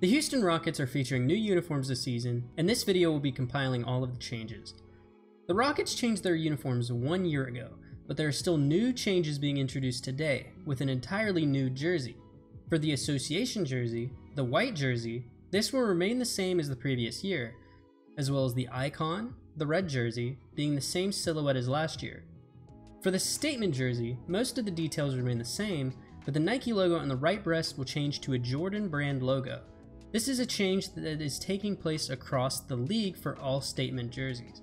The Houston Rockets are featuring new uniforms this season, and this video will be compiling all of the changes. The Rockets changed their uniforms one year ago, but there are still new changes being introduced today, with an entirely new jersey. For the association jersey, the white jersey, this will remain the same as the previous year, as well as the icon, the red jersey, being the same silhouette as last year. For the statement jersey, most of the details remain the same, but the Nike logo on the right breast will change to a Jordan brand logo, this is a change that is taking place across the league for all statement jerseys.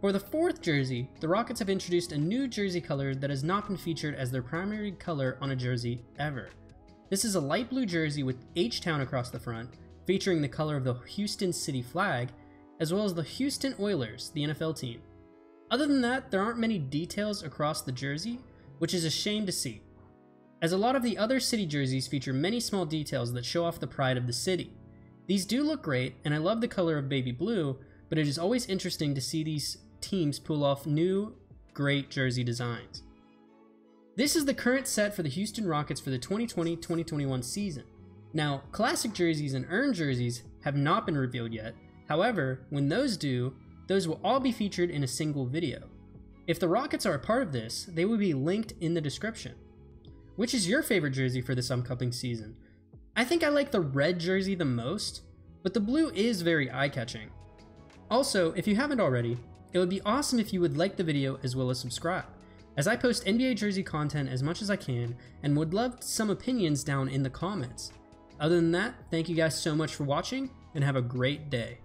For the fourth jersey, the Rockets have introduced a new jersey color that has not been featured as their primary color on a jersey ever. This is a light blue jersey with H-Town across the front, featuring the color of the Houston City flag, as well as the Houston Oilers, the NFL team. Other than that, there aren't many details across the jersey, which is a shame to see as a lot of the other city jerseys feature many small details that show off the pride of the city. These do look great, and I love the color of baby blue, but it is always interesting to see these teams pull off new, great jersey designs. This is the current set for the Houston Rockets for the 2020-2021 season. Now, classic jerseys and earned jerseys have not been revealed yet, however, when those do, those will all be featured in a single video. If the Rockets are a part of this, they will be linked in the description. Which is your favorite jersey for this upcoming season? I think I like the red jersey the most, but the blue is very eye-catching. Also, if you haven't already, it would be awesome if you would like the video as well as subscribe, as I post NBA jersey content as much as I can and would love some opinions down in the comments. Other than that, thank you guys so much for watching and have a great day.